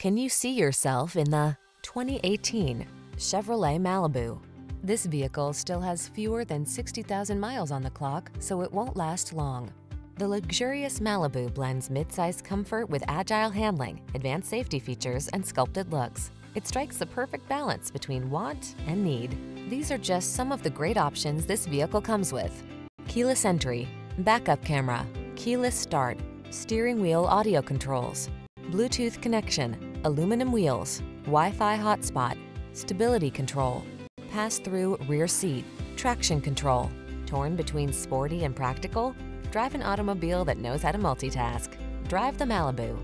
Can you see yourself in the 2018 Chevrolet Malibu? This vehicle still has fewer than 60,000 miles on the clock, so it won't last long. The luxurious Malibu blends midsize comfort with agile handling, advanced safety features, and sculpted looks. It strikes the perfect balance between want and need. These are just some of the great options this vehicle comes with. Keyless entry, backup camera, keyless start, steering wheel audio controls, Bluetooth connection, aluminum wheels, Wi-Fi hotspot, stability control, pass-through rear seat, traction control. Torn between sporty and practical? Drive an automobile that knows how to multitask. Drive the Malibu.